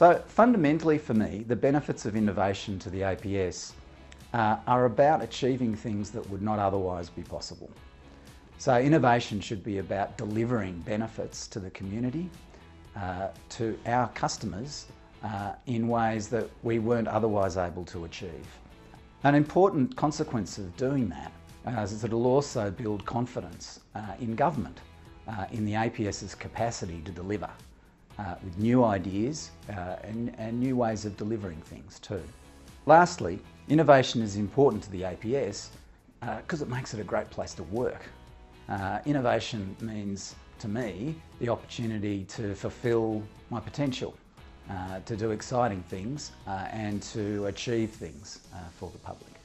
So fundamentally for me, the benefits of innovation to the APS uh, are about achieving things that would not otherwise be possible. So innovation should be about delivering benefits to the community, uh, to our customers uh, in ways that we weren't otherwise able to achieve. An important consequence of doing that uh, is that it'll also build confidence uh, in government, uh, in the APS's capacity to deliver uh, with new ideas and, and new ways of delivering things too. Lastly, innovation is important to the APS because it makes it a great place to work. Uh, innovation means, to me, the opportunity to fulfil my potential, uh, to do exciting things uh, and to achieve things uh, for the public.